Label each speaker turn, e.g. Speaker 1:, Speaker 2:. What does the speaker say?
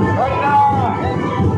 Speaker 1: Right now.